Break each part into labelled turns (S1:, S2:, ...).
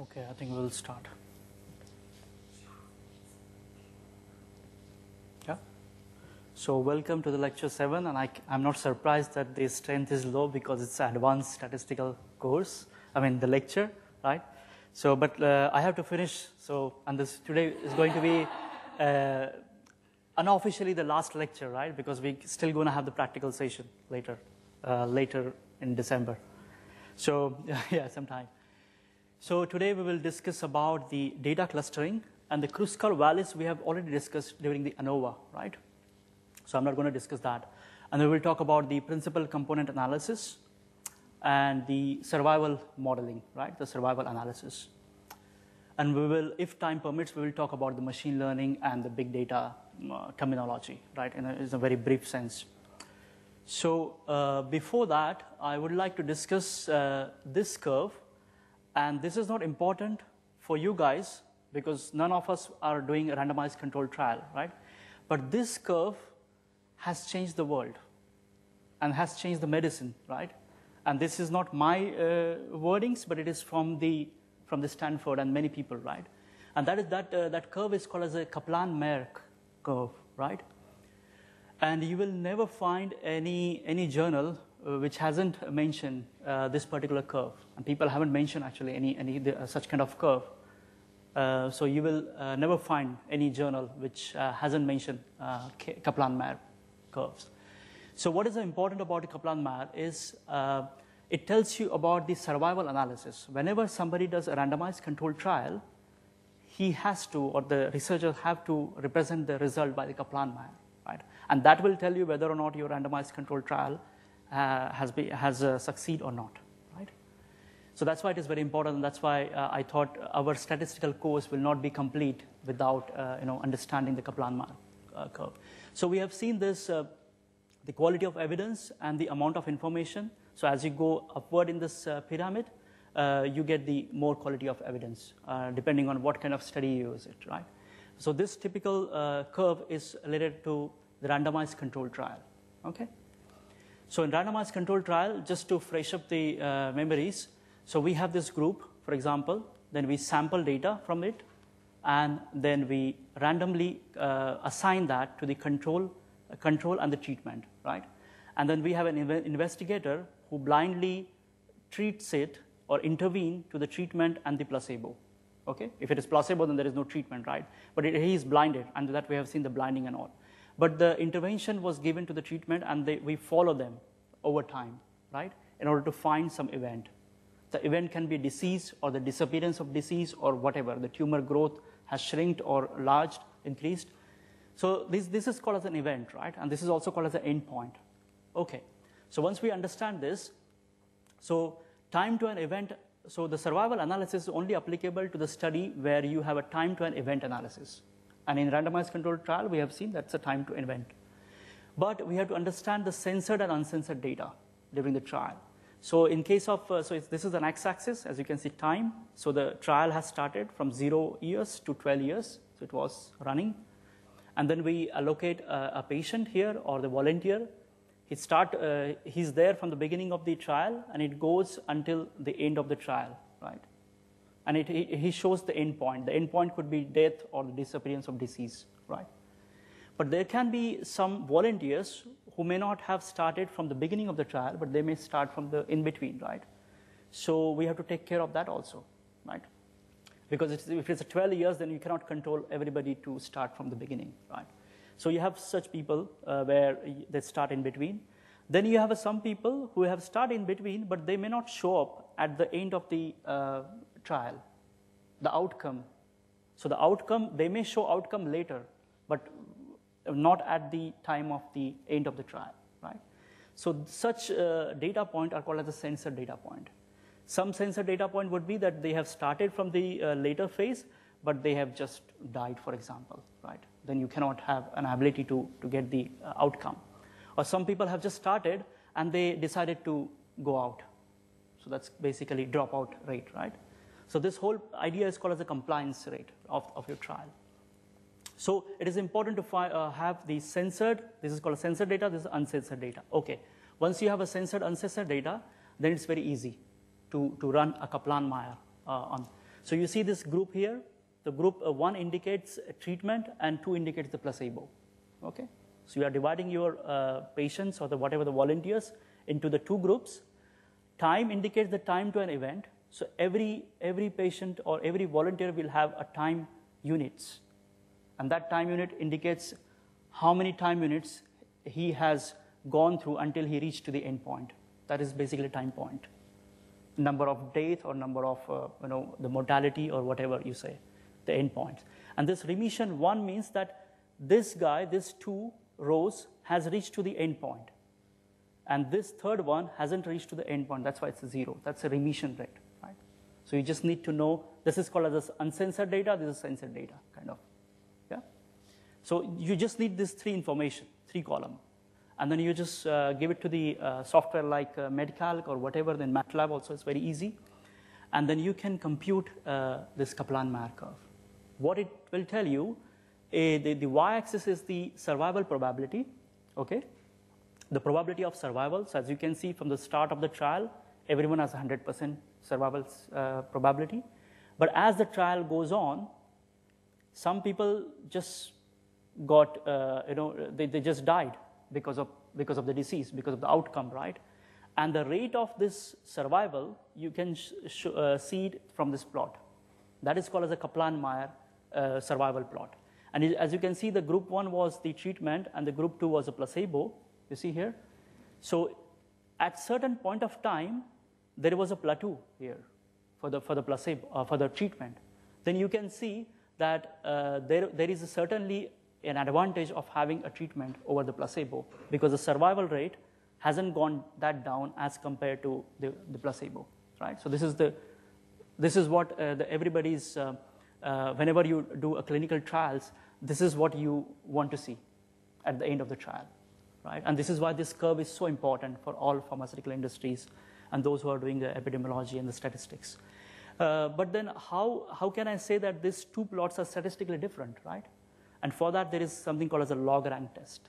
S1: Okay, I think we'll start. Yeah. So welcome to the lecture seven, and I, am not surprised that the strength is low because it's an advanced statistical course. I mean the lecture, right? So, but uh, I have to finish. So, and this today is going to be uh, unofficially the last lecture, right? Because we're still going to have the practical session later, uh, later in December. So, yeah, sometime. So today we will discuss about the data clustering and the Kruskal-Wallis we have already discussed during the ANOVA, right? So I'm not going to discuss that. And we will talk about the principal component analysis and the survival modeling, right? The survival analysis. And we will, if time permits, we will talk about the machine learning and the big data uh, terminology, right? In a, in a very brief sense. So uh, before that, I would like to discuss uh, this curve and this is not important for you guys because none of us are doing a randomized controlled trial, right? But this curve has changed the world and has changed the medicine, right? And this is not my uh, wordings, but it is from the, from the Stanford and many people, right? And that, is that, uh, that curve is called as a Kaplan-Meier curve, right? And you will never find any, any journal which hasn't mentioned uh, this particular curve. And people haven't mentioned actually any, any uh, such kind of curve. Uh, so you will uh, never find any journal which uh, hasn't mentioned Kaplan-Meier curves. So what is important about Kaplan-Meier is it tells you about the survival analysis. Whenever somebody does a randomized controlled trial, he has to, or the researchers have to represent the result by the Kaplan-Meier, right? And that will tell you whether or not your randomized controlled trial uh, has, be, has uh, succeed or not, right? So that's why it is very important, and that's why uh, I thought our statistical course will not be complete without you know, understanding the Kaplan-Meier curve. So we have seen this, the quality of evidence and the amount of information. So as you go upward in this pyramid, uh, you get the more quality of evidence, uh, depending on what kind of study you use it, right? So this typical uh, curve is related to the randomized controlled trial, okay? So in randomized controlled trial, just to fresh up the uh, memories, so we have this group, for example, then we sample data from it, and then we randomly uh, assign that to the control, uh, control and the treatment, right? And then we have an inv investigator who blindly treats it or intervene to the treatment and the placebo. Okay, if it is placebo, then there is no treatment, right? But it, he is blinded, and that we have seen the blinding and all. But the intervention was given to the treatment and they, we follow them over time, right, in order to find some event. The event can be disease or the disappearance of disease or whatever. The tumor growth has shrinked or enlarged, increased. So this, this is called as an event, right? And this is also called as an endpoint. Okay. So once we understand this, so time to an event, so the survival analysis is only applicable to the study where you have a time to an event analysis. And in randomized controlled trial, we have seen that's a time to event. But we have to understand the censored and uncensored data during the trial. So in case of, uh, so this is an x-axis, as you can see, time. So the trial has started from zero years to 12 years. So it was running. And then we allocate a, a patient here or the volunteer. He start, uh, he's there from the beginning of the trial and it goes until the end of the trial, right? And it, he shows the endpoint. The endpoint could be death or the disappearance of disease, right? But there can be some volunteers who may not have started from the beginning of the trial, but they may start from the in between, right? So we have to take care of that also, right? Because it's, if it's 12 years, then you cannot control everybody to start from the beginning, right? So you have such people uh, where they start in between. Then you have some people who have started in between, but they may not show up at the end of the uh, trial, the outcome. So the outcome, they may show outcome later, but not at the time of the end of the trial, right? So such uh, data point are called as a censored data point. Some censored data point would be that they have started from the uh, later phase, but they have just died, for example, right? Then you cannot have an ability to, to get the uh, outcome. Or some people have just started and they decided to go out. So that's basically dropout rate, right? So this whole idea is called as a compliance rate of, of your trial. So it is important to uh, have the censored, this is called censored data, this is uncensored data. Okay, once you have a censored, uncensored data, then it's very easy to, to run a Kaplan-Meier uh, on. So you see this group here. The group uh, one indicates treatment and two indicates the placebo. Okay. So you are dividing your uh, patients or the whatever the volunteers into the two groups. Time indicates the time to an event. So every every patient or every volunteer will have a time units, and that time unit indicates how many time units he has gone through until he reached to the end point. That is basically a time point. Number of death or number of, uh, you know, the mortality or whatever you say, the end point. And this remission one means that this guy, this two rows, has reached to the end point. And this third one hasn't reached to the end point. That's why it's a zero. That's a remission rate? So you just need to know, this is called as uncensored data, this is censored data, kind of. Yeah? So you just need this three information, three column and then you just uh, give it to the uh, software like uh, MedCalc or whatever, then MATLAB also is very easy. And then you can compute uh, this Kaplan-Meier curve. What it will tell you, the, the y-axis is the survival probability, okay? The probability of survival, so as you can see from the start of the trial, everyone has 100% survival uh, probability. But as the trial goes on, some people just got, uh, you know, they, they just died because of, because of the disease, because of the outcome, right? And the rate of this survival, you can uh, see it from this plot. That is called as a Kaplan-Meier uh, survival plot. And as you can see, the group one was the treatment and the group two was a placebo, you see here. So at certain point of time, there was a plateau here for the, for the placebo, uh, for the treatment. Then you can see that uh, there, there is certainly an advantage of having a treatment over the placebo because the survival rate hasn't gone that down as compared to the, the placebo, right? So this is the this is what uh, the, everybody's uh, uh, whenever you do a clinical trials, this is what you want to see at the end of the trial, right? And this is why this curve is so important for all pharmaceutical industries and those who are doing the epidemiology and the statistics. Uh, but then how, how can I say that these two plots are statistically different, right? And for that, there is something called as a log rank test.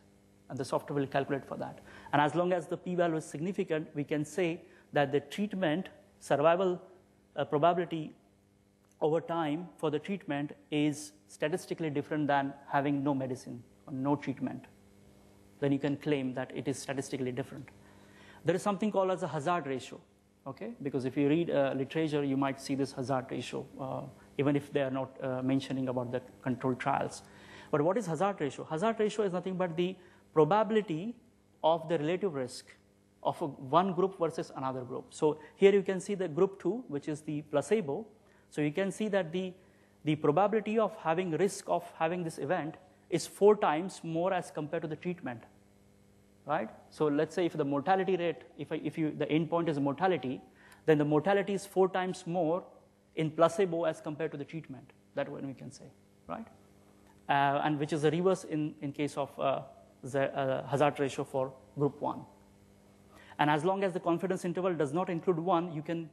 S1: And the software will calculate for that. And as long as the p-value is significant, we can say that the treatment survival uh, probability over time for the treatment is statistically different than having no medicine or no treatment. Then you can claim that it is statistically different. There is something called as a hazard ratio, okay? Because if you read uh, literature, you might see this hazard ratio, uh, even if they are not uh, mentioning about the controlled trials. But what is hazard ratio? Hazard ratio is nothing but the probability of the relative risk of one group versus another group. So here you can see the group 2, which is the placebo. So you can see that the, the probability of having risk of having this event is four times more as compared to the treatment, right? So let's say if the mortality rate, if, if you, the endpoint is mortality, then the mortality is four times more in placebo as compared to the treatment. That one we can say, right? uh, and which is the reverse in, in case of uh, the uh, hazard ratio for group 1. And as long as the confidence interval does not include 1, you can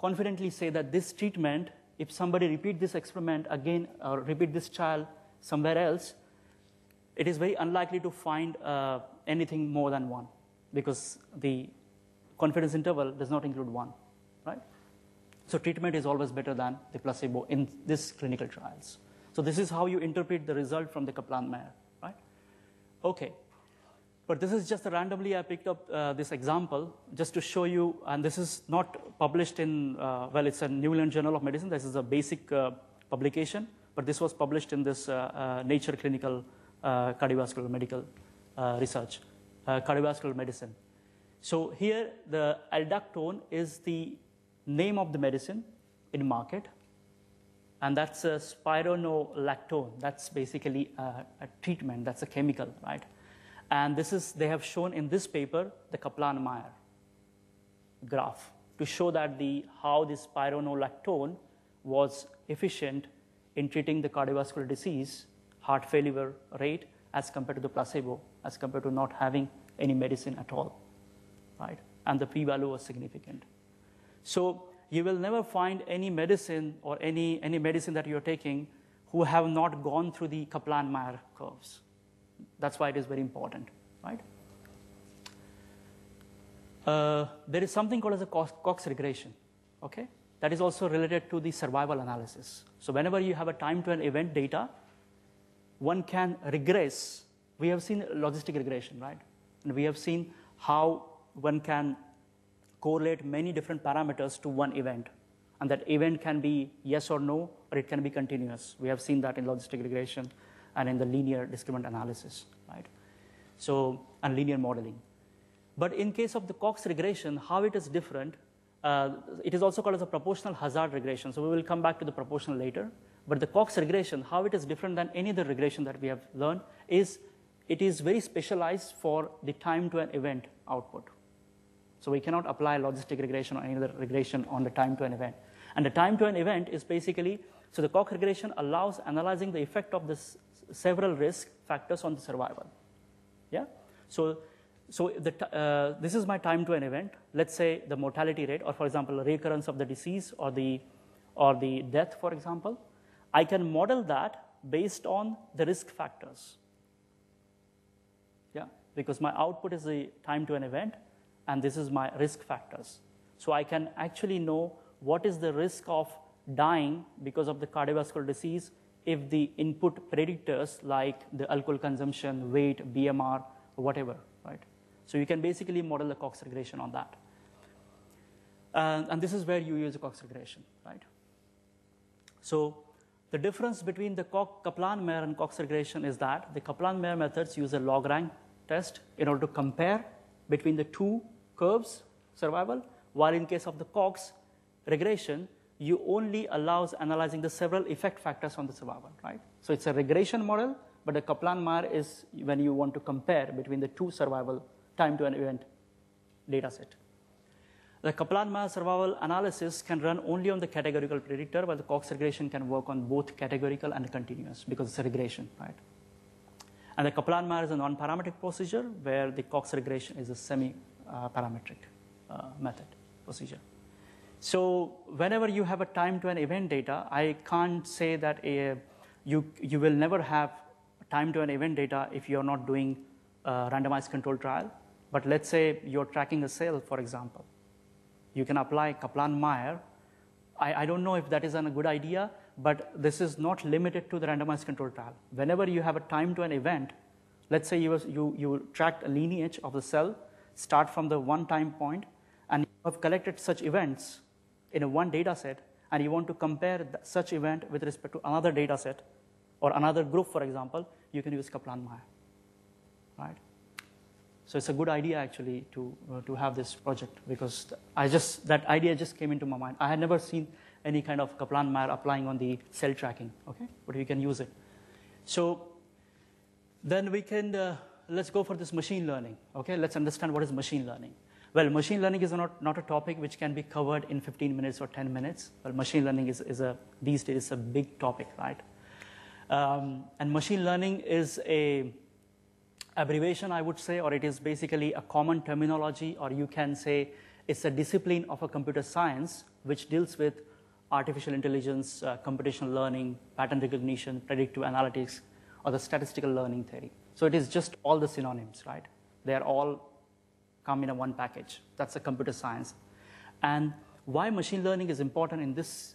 S1: confidently say that this treatment, if somebody repeat this experiment again or repeat this trial somewhere else, it is very unlikely to find uh, anything more than 1 because the confidence interval does not include 1, right? So treatment is always better than the placebo in these clinical trials. So this is how you interpret the result from the Kaplan-Meier, right? Okay. But this is just randomly I picked up uh, this example just to show you, and this is not published in, uh, well, it's a New England Journal of Medicine. This is a basic uh, publication, but this was published in this uh, uh, Nature Clinical Uh, cardiovascular Medical uh, Research, uh, Cardiovascular Medicine. So here the aldactone is the name of the medicine in market, and that's a spironolactone. That's basically a, a, treatment, that's a chemical, right? And this is, they have shown in this paper the Kaplan-Meier graph to show that the, how the spironolactone was efficient in treating the cardiovascular disease, heart failure rate, as compared to the placebo, as compared to not having any medicine at all, right? And the p-value was significant. So you will never find any medicine or any, any medicine that you're taking who have not gone through the Kaplan-Meier curves. That's why it is very important, right? Uh, there is something called as a Cox regression, okay? that is also related to the survival analysis. So whenever you have a time to an event data, one can regress. We have seen logistic regression, right? And we have seen how one can correlate many different parameters to one event. And that event can be yes or no, or it can be continuous. We have seen that in logistic regression and in the linear discriminant analysis, right? So, and linear modeling. But in case of the Cox regression, how it is different, uh, it is also called as a proportional hazard regression. So we will come back to the proportional later. But the Cox regression, how it is different than any other regression that we have learned is it is very specialized for the time to an event output. So we cannot apply logistic regression or any other regression on the time to an event. And the time to an event is basically, so the Cox regression allows analyzing the effect of this several risk factors on the survival. Yeah? So, so the, uh, this is my time to an event. Let's say the mortality rate, or for example, recurrence of the disease or the, or the death, for example. I can model that based on the risk factors. Yeah, because my output is the time to an event, and this is my risk factors. So I can actually know what is the risk of dying because of the cardiovascular disease if the input predictors like the alcohol consumption, weight, BMR, whatever, right? So you can basically model the Cox regression on that. Uh, and this is where you use the Cox regression, right? So the difference between the Kaplan-Meier and Cox regression is that the Kaplan-Meier methods use a log rank test in order to compare between the two curves survival, while in case of the Cox regression, you only allows analyzing the several effect factors on the survival, right? So it's a regression model, but the Kaplan-Meier is when you want to compare between the two survival time to an event data set. The Kaplan-Meier survival analysis can run only on the categorical predictor, while the Cox regression can work on both categorical and continuous because it's a regression, right? And the Kaplan-Meier is a non-parametric procedure where the Cox regression is a semi-parametric uh, method procedure. So whenever you have a time to an event data, I can't say that a, you, you will never have time to an event data if you're not doing a randomized control trial. But let's say you're tracking a cell, for example. You can apply Kaplan-Meier. I, I don't know if that is a good idea, but this is not limited to the randomized control trial. Whenever you have a time to an event, let's say you, you, you tracked a lineage of the cell, start from the one time point, and you have collected such events in a one data set, and you want to compare such event with respect to another data set or another group, for example, you can use Kaplan-Meier, right? So it's a good idea actually to, uh, to have this project because I just, that idea just came into my mind. I had never seen any kind of Kaplan-Meier applying on the cell tracking, okay? But we can use it. So then we can, uh, let's go for this machine learning, okay? Let's understand what is machine learning. Well, machine learning is not, not a topic which can be covered in 15 minutes or 10 minutes. Well, machine learning is, is a, these days a big topic, right? Um, and machine learning is a abbreviation, I would say, or it is basically a common terminology, or you can say it's a discipline of a computer science which deals with artificial intelligence, uh, computational learning, pattern recognition, predictive analytics, or the statistical learning theory. So it is just all the synonyms, right? They are all come in a one package. That's a computer science. And why machine learning is important in this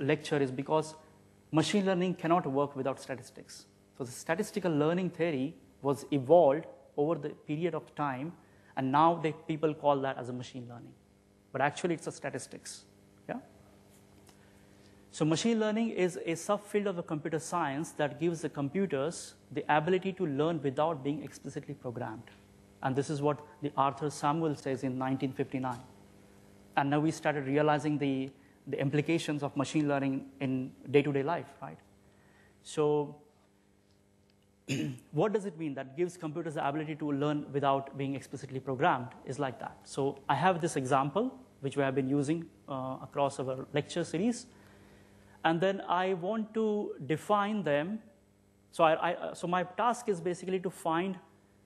S1: lecture is because machine learning cannot work without statistics. So the statistical learning theory was evolved over the period of time, and now they, people call that as a machine learning. But actually, it's a statistics. Yeah? So machine learning is a subfield of the computer science that gives the computers the ability to learn without being explicitly programmed. And this is what the Arthur Samuel says in 1959. And now we started realizing the, the implications of machine learning in day-to-day life, right? So what does it mean that gives computers the ability to learn without being explicitly programmed is like that. So I have this example, which we have been using uh, across our lecture series. And then I want to define them. So, I, I, so my task is basically to find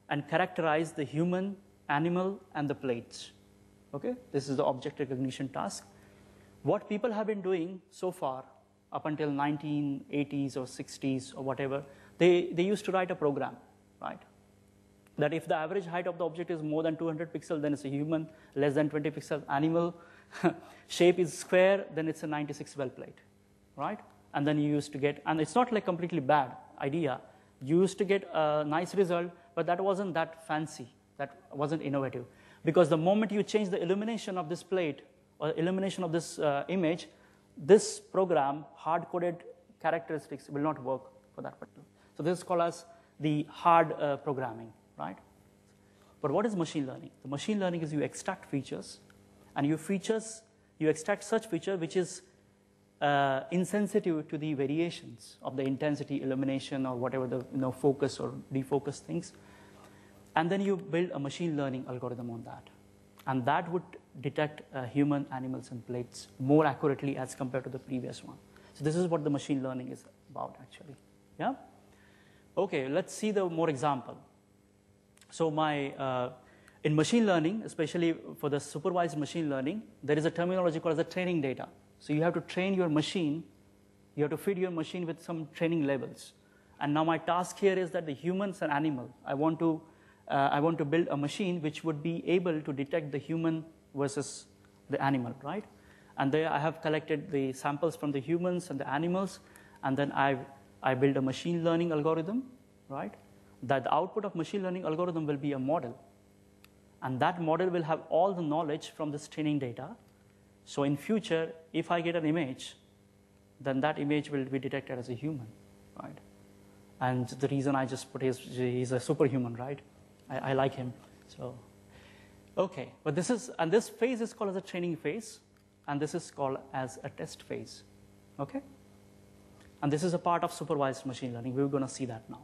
S1: and characterize the human, animal, and the plates. Okay, this is the object recognition task. What people have been doing so far, up until 1980s or 60s or whatever, they, they used to write a program, right? That if the average height of the object is more than 200 pixels, then it's a human, less than 20 pixels, animal, shape is square, then it's a 96 well plate, right? And then you used to get, and it's not like completely bad idea. You used to get a nice result, but that wasn't that fancy. That wasn't innovative. Because the moment you change the illumination of this plate or illumination of this uh, image, this program, hard-coded characteristics will not work for that particular. This is called as the hard uh, programming, right? But what is machine learning? The machine learning is you extract features, and you features, you extract such feature which is uh, insensitive to the variations of the intensity, illumination, or whatever the you know, focus or defocus things. And then you build a machine learning algorithm on that. And that would detect uh, human, animals, and plates more accurately as compared to the previous one. So this is what the machine learning is about, actually. Yeah? Okay, let's see the more example. So my, uh, in machine learning, especially for the supervised machine learning, there is a terminology called as a training data. So you have to train your machine, you have to feed your machine with some training levels. And now my task here is that the humans and animal, I want to, uh, I want to build a machine which would be able to detect the human versus the animal, right? And there I have collected the samples from the humans and the animals, and then I, I build a machine learning algorithm, right? That the output of machine learning algorithm will be a model. And that model will have all the knowledge from this training data. So in future, if I get an image, then that image will be detected as a human, right? And the reason I just put is he's a superhuman, right? I, I like him. So, okay. But this is, and this phase is called as a training phase and this is called as a test phase. Okay? And this is a part of supervised machine learning. We're going to see that now.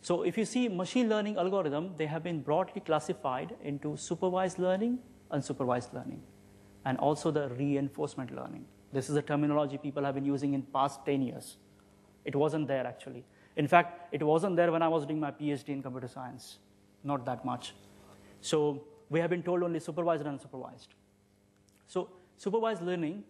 S1: So if you see machine learning algorithm, they have been broadly classified into supervised learning, unsupervised learning, and also the reinforcement learning. This is a terminology people have been using in past 10 years. It wasn't there actually. In fact, it wasn't there when I was doing my PhD in computer science. Not that much. So we have been told only supervised and unsupervised. So supervised learning,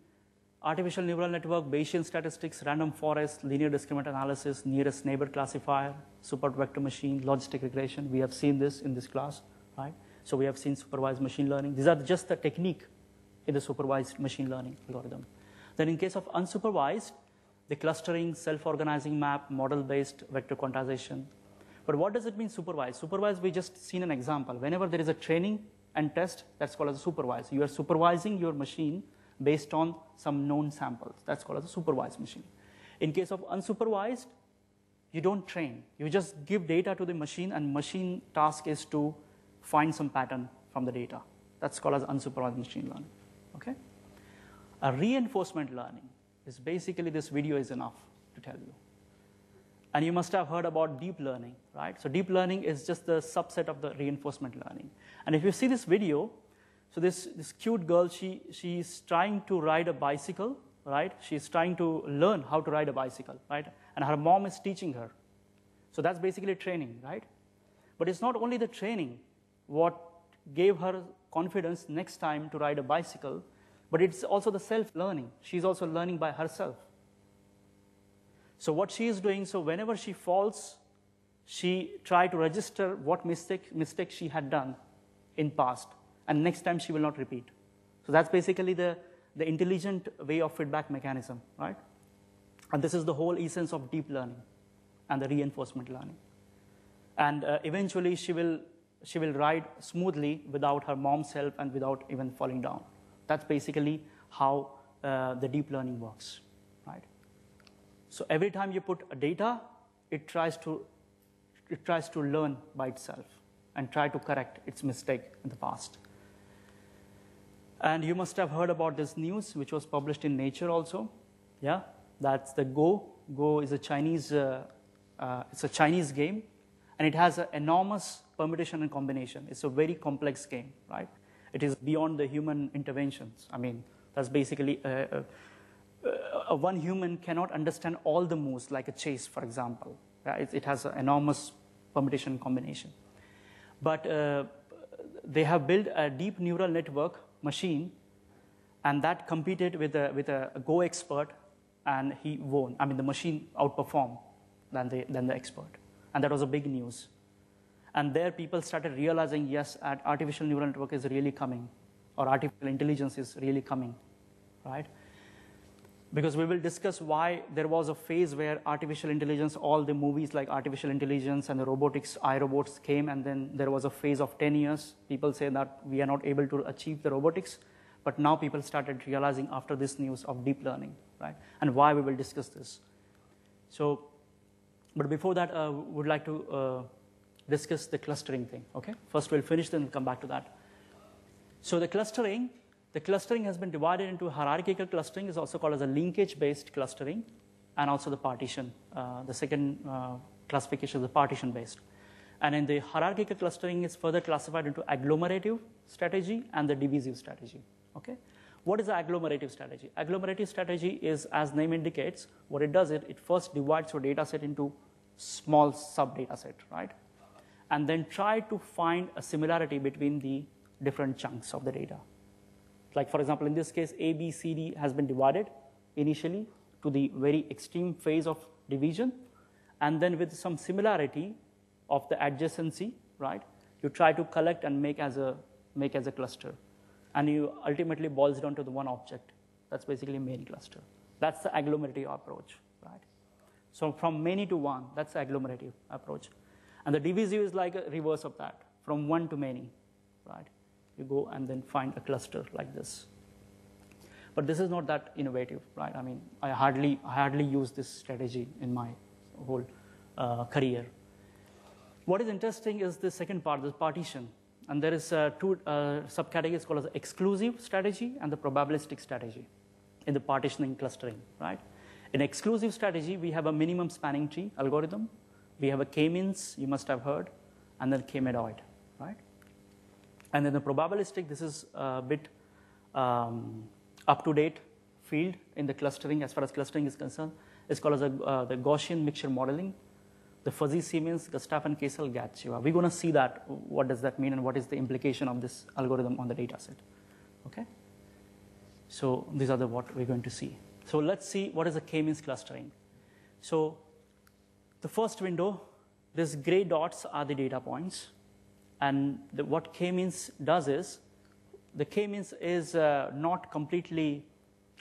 S1: artificial neural network, Bayesian statistics, random forest, linear discriminant analysis, nearest neighbor classifier, support vector machine, logistic regression. We have seen this in this class, right? So we have seen supervised machine learning. These are just the technique in the supervised machine learning algorithm. Then in case of unsupervised, the clustering, self-organizing map, model-based vector quantization. But what does it mean supervised? Supervised, we just seen an example. Whenever there is a training and test, that's called as a supervised. You are supervising your machine based on some known samples. That's called as a supervised machine. In case of unsupervised, you don't train. You just give data to the machine, and machine task is to find some pattern from the data. That's called as unsupervised machine learning. Okay? A reinforcement learning is basically this video is enough to tell you. And you must have heard about deep learning, right? So deep learning is just the subset of the reinforcement learning. And if you see this video, so this, this cute girl, she, she's trying to ride a bicycle, right? She's trying to learn how to ride a bicycle, right? And her mom is teaching her. So that's basically training, right? But it's not only the training what gave her confidence next time to ride a bicycle, but it's also the self-learning. She's also learning by herself. So what she is doing, so whenever she falls, she try to register what mistake, mistake she had done in past, and next time she will not repeat. So that's basically the, the intelligent way of feedback mechanism, right? And this is the whole essence of deep learning and the reinforcement learning. And uh, eventually she will, she will ride smoothly without her mom's help and without even falling down. That's basically how uh, the deep learning works, right? So every time you put a data, it tries to, it tries to learn by itself and try to correct its mistake in the past. And you must have heard about this news, which was published in Nature also. Yeah, that's the Go. Go is a Chinese, uh, uh, it's a Chinese game, and it has an enormous permutation and combination. It's a very complex game, right? It is beyond the human interventions. I mean, that's basically a, a, a one human cannot understand all the moves, like a chase, for example. It, it has an enormous permutation combination. But uh, they have built a deep neural network machine, and that competed with a, with a, Go expert, and he won. I mean, the machine outperformed than the, than the expert. And that was a big news. And there people started realizing, yes, artificial neural network is really coming or artificial intelligence is really coming, right? Because we will discuss why there was a phase where artificial intelligence, all the movies like artificial intelligence and the robotics, iRobots came, and then there was a phase of 10 years. People say that we are not able to achieve the robotics, but now people started realizing after this news of deep learning, right? And why we will discuss this. So, but before that, uh, would like to uh, discuss the clustering thing, okay? First we'll finish, then we'll come back to that. So the clustering, the clustering has been divided into hierarchical clustering is also called as a linkage-based clustering, and also the partition. Uh, the second uh, classification is the partition-based. And in the hierarchical clustering is further classified into agglomerative strategy and the divisive strategy, okay? What is the agglomerative strategy? Agglomerative strategy is, as name indicates, what it does, it, it first divides your data set into small sub data set, right? And then try to find a similarity between the different chunks of the data. Like for example, in this case, A, B, C, D has been divided initially to the very extreme phase of division. And then with some similarity of the adjacency, right, you try to collect and make as a, make as a cluster. And you ultimately boils down to the one object. That's basically main cluster. That's the agglomerative approach, right? So from many to one, that's the agglomerative approach. And the divisive is like a reverse of that, from one to many, right? You go and then find a cluster like this. But this is not that innovative, right? I mean, I hardly, I hardly use this strategy in my whole uh, career. What is interesting is the second part, the partition. And there is uh, two uh, subcategories called as exclusive strategy and the probabilistic strategy in the partitioning clustering, right? In exclusive strategy, we have a minimum spanning tree algorithm. We have a k-means, you must have heard, and then k-medoid, right? And then the probabilistic, this is a bit um, up-to-date field in the clustering as far as clustering is concerned. It's called as a, uh, the Gaussian mixture modeling. The fuzzy C-means, Gustav and Kessel, Gath-Geva. We're going to see that. What does that mean and what is the implication of this algorithm on the data set? Okay? So these are the what we're going to see. So let's see what is the k-means clustering. So the first window, these gray dots are the data points. And the, what k-means does is, the k-means is uh, not completely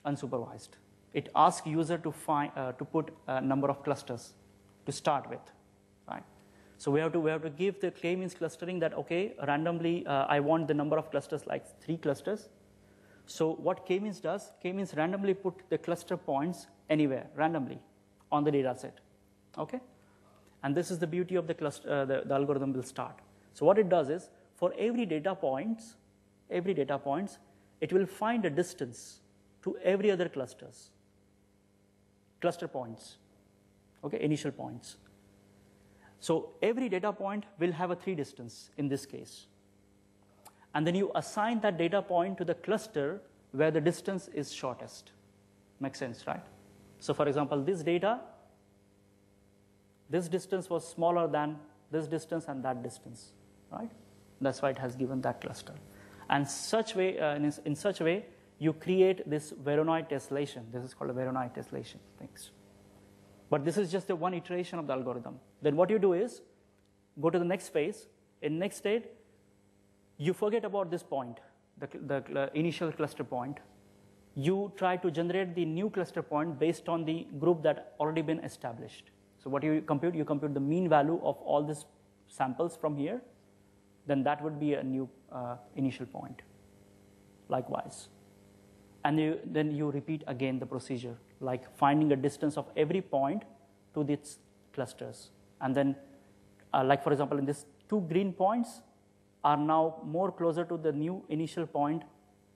S1: unsupervised. It asks user to, find, uh, to put a number of clusters to start with, right? So we have to, we have to give the k-means clustering that, okay, randomly, uh, I want the number of clusters like three clusters. So what k-means does, k-means randomly put the cluster points anywhere, randomly, on the data set, okay? And this is the beauty of the, cluster, uh, the, the algorithm will start. So what it does is, for every data points, every data points, it will find a distance to every other clusters, cluster points, okay, initial points. So every data point will have a three distance in this case. And then you assign that data point to the cluster where the distance is shortest. Makes sense, right? So for example, this data, this distance was smaller than this distance and that distance right? That's why it has given that cluster. And such way, uh, in, in, such a way, you create this Voronoi tessellation. This is called a Voronoi tessellation. Thanks. But this is just a one iteration of the algorithm. Then what you do is go to the next phase. In next state, you forget about this point, the, the uh, initial cluster point. You try to generate the new cluster point based on the group that already been established. So what you compute, you compute the mean value of all these samples from here then that would be a new uh, initial point. Likewise. And you, then you repeat again the procedure, like finding a distance of every point to its clusters. And then, uh, like for example, in this two green points are now more closer to the new initial point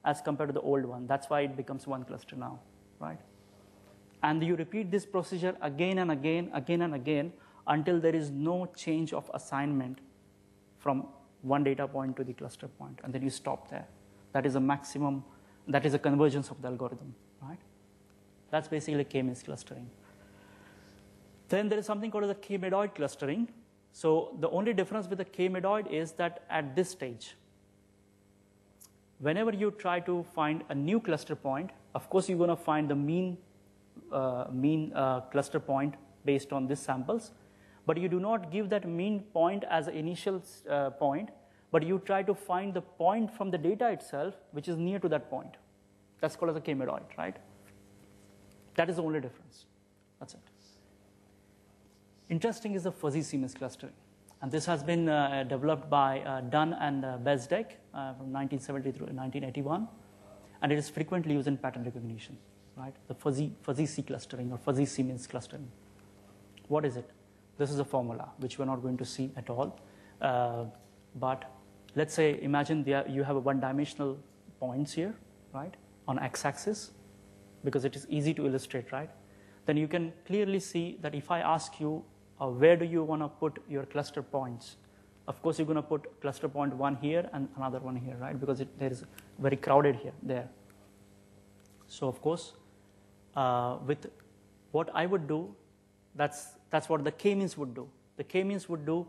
S1: as compared to the old one. That's why it becomes one cluster now, right? And you repeat this procedure again and again, again and again, until there is no change of assignment from one data point to the cluster point, and then you stop there. That is a maximum, that is a convergence of the algorithm, right? That's basically k-means clustering. Then there is something called as k-medoid clustering. So the only difference with the k-medoid is that at this stage, whenever you try to find a new cluster point, of course you're going to find the mean, uh, mean uh, cluster point based on these samples, but you do not give that mean point as an initial uh, point, but you try to find the point from the data itself which is near to that point. That's called as a k-medoid, right? That is the only difference. That's it. Interesting is the fuzzy C-means clustering. And this has been uh, developed by uh, Dunn and uh, Bezdek uh, from 1970 through 1981. And it is frequently used in pattern recognition, right? The fuzzy, fuzzy C clustering or fuzzy C-means clustering. What is it? This is a formula, which we're not going to see at all. Uh, but let's say, imagine you have a one-dimensional points here, right, on x-axis, because it is easy to illustrate, right? Then you can clearly see that if I ask you, uh, where do you want to put your cluster points? Of course, you're going to put cluster point one here and another one here, right? Because it, there is very crowded here, there. So, of course, uh, with what I would do, that's, that's what the k-means would do. The k-means would do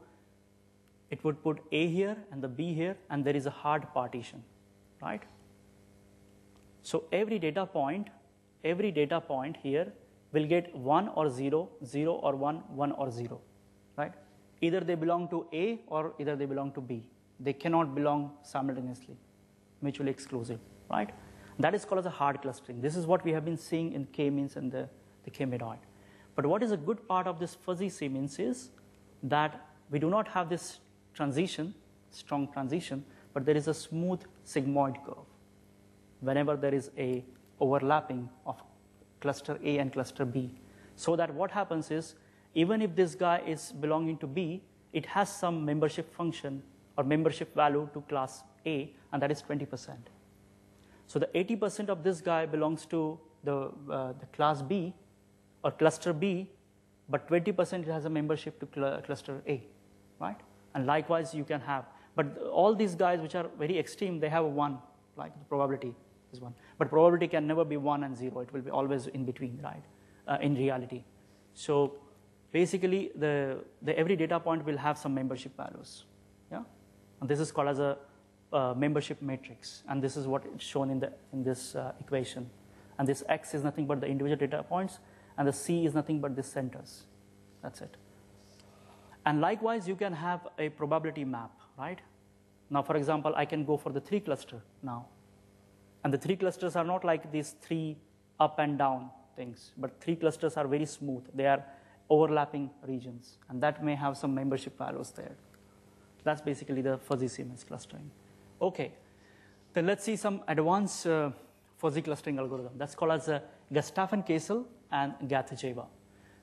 S1: it would put A here and the B here, and there is a hard partition, right? So every data point, every data point here will get 1 or 0, 0 or 1, 1 or 0, right? Either they belong to A or either they belong to B. They cannot belong simultaneously, mutually exclusive, right? That is called as a hard clustering. This is what we have been seeing in k-means and the, the k-medoid. But what is a good part of this fuzzy C-means is that we do not have this transition, strong transition, but there is a smooth sigmoid curve whenever there is a overlapping of cluster A and cluster B. So that what happens is, even if this guy is belonging to B, it has some membership function or membership value to class A, and that is 20%. So the 80% of this guy belongs to the, uh, the class B or cluster B, but 20% has a membership to cl cluster A, right? And likewise, you can have. But all these guys which are very extreme, they have a 1, like the probability is 1. But probability can never be 1 and 0. It will be always in between, right, uh, in reality. So basically, the, the every data point will have some membership values. Yeah? And this is called as a uh, membership matrix. And this is what is shown in, the, in this uh, equation. And this x is nothing but the individual data points, and the c is nothing but the centers. That's it. And likewise, you can have a probability map, right? Now, for example, I can go for the three cluster now. And the three clusters are not like these three up and down things, but three clusters are very smooth. They are overlapping regions, and that may have some membership values there. That's basically the fuzzy C-means clustering. Okay, then let's see some advanced uh, fuzzy clustering algorithm. That's called as a Gustafson-Kessel and Gath-Geva.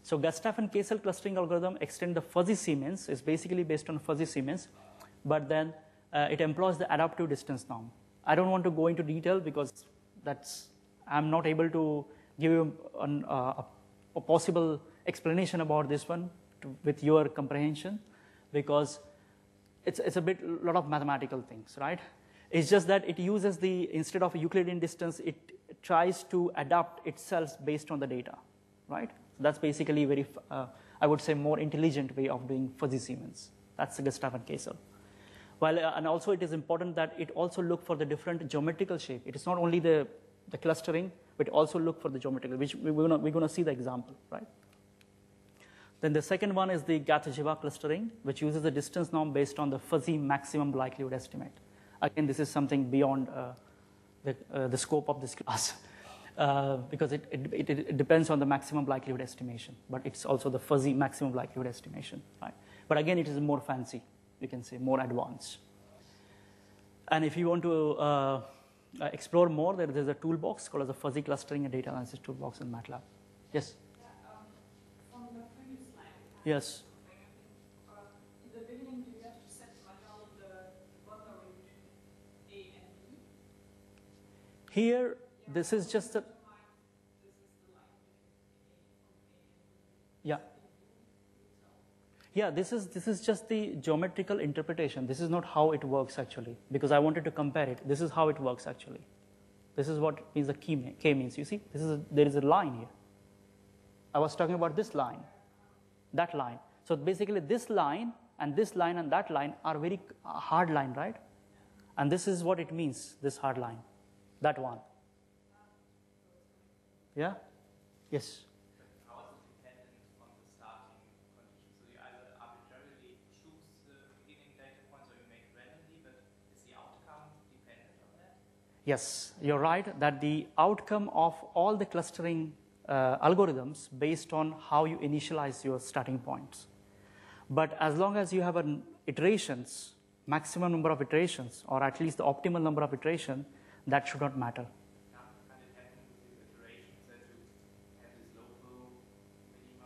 S1: So and Kessel clustering algorithm extend the fuzzy C-means It's basically based on fuzzy C-means, but then uh, it employs the adaptive distance norm. I don't want to go into detail because that's I'm not able to give you an, uh, a, a, possible explanation about this one to, with your comprehension because it's, it's a bit lot of mathematical things, right? It's just that it uses the instead of Euclidean distance, it tries to adapt itself based on the data, right? So That's basically very, uh, I would say, more intelligent way of doing fuzzy C-means. That's the Gustafson-Kessel. Well, uh, and also it is important that it also look for the different geometrical shape. It is not only the, the clustering, but also look for the geometrical, which we're gonna, we're gonna see the example, right? Then the second one is the Gath-Geva clustering, which uses the distance norm based on the fuzzy maximum likelihood estimate. Again, this is something beyond uh, the, uh, the scope of this class. Uh, because it, it, it, depends on the maximum likelihood estimation, but it's also the fuzzy maximum likelihood estimation, right? But again, it is more fancy, you can say, more advanced. And if you want to uh, uh explore more, there, there's a toolbox called as a fuzzy clustering and data analysis toolbox in MATLAB. Yes?
S2: Yeah, um,
S1: yes. Here, this is just a. Yeah. Yeah, this is, this is just the geometrical interpretation. This is not how it works actually, because I wanted to compare it. This is how it works actually. This is what means the K, K means. You see, this is a, there is a line here. I was talking about this line, that line. So basically, this line and this line and that line are very uh, hard line, right? And this is what it means, this hard line, that one. Yeah? Yes. Yes, you're right that the outcome of all the clustering uh, algorithms based on how you initialize your starting points. But as long as you have an iterations, maximum number of iterations, or at least the optimal number of iteration, that should not matter.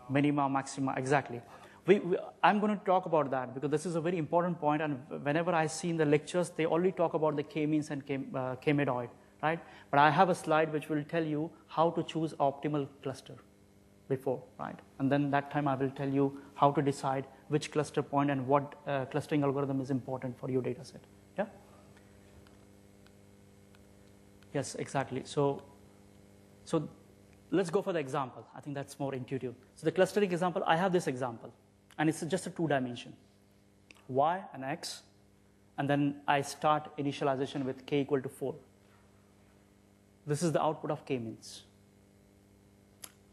S2: Minima,
S1: maxima, exactly. We, we, I'm going to talk about that because this is a very important point, and whenever I see in the lectures, they only talk about the k-means and k, uh, k-medoid, right? But I have a slide which will tell you how to choose optimal cluster before, right? And then that time I will tell you how to decide which cluster point and what uh, clustering algorithm is important for your data set. Yeah? Yes, exactly. So, so let's go for the example. I think that's more intuitive. So the clustering example, I have this example, and it's just a two dimension, y and x, and then I start initialization with k equal to 4. This is the output of k-means.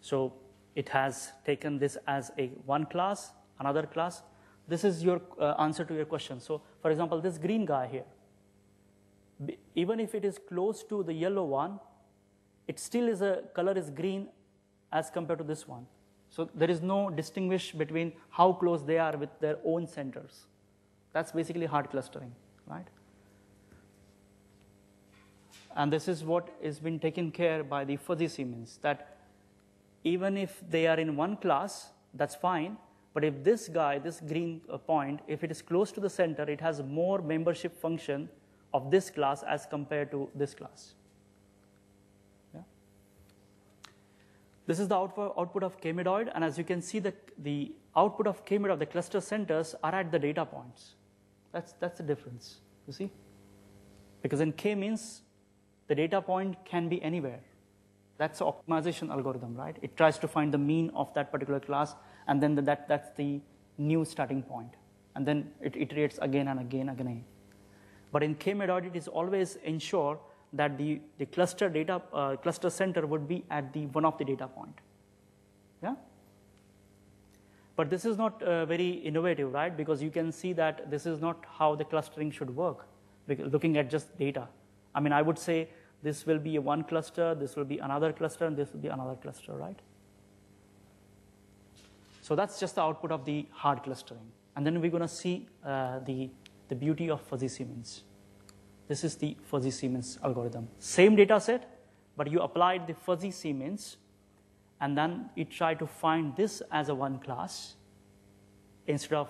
S1: So it has taken this as a one class, another class. This is your uh, answer to your question. So for example, this green guy here, even if it is close to the yellow one, it still is a color is green as compared to this one. So there is no distinguish between how close they are with their own centers. That's basically hard clustering, right? And this is what has been taken care by the fuzzy C-means that even if they are in one class, that's fine. But if this guy, this green uh, point, if it is close to the center, it has more membership function of this class as compared to this class. Yeah? This is the output, output of k-medoid, and as you can see, the, the output of k-medoid, the cluster centers, are at the data points. That's, that's the difference, you see? Because in k-means, the data point can be anywhere. That's an optimization algorithm, right? It tries to find the mean of that particular class, and then the, that, that's the new starting point. And then it iterates again and again and again. But in k-medoid, it is always ensure that the, the cluster data uh, cluster center would be at the one of the data point. Yeah. But this is not uh, very innovative, right? Because you can see that this is not how the clustering should work. Looking at just data, I mean, I would say this will be one cluster, this will be another cluster, and this will be another cluster, right? So that's just the output of the hard clustering. And then we're going to see uh, the, the beauty of fuzzy C-means. This is the fuzzy C-means algorithm. Same data set, but you applied the fuzzy C-means, and then you try to find this as a one class instead of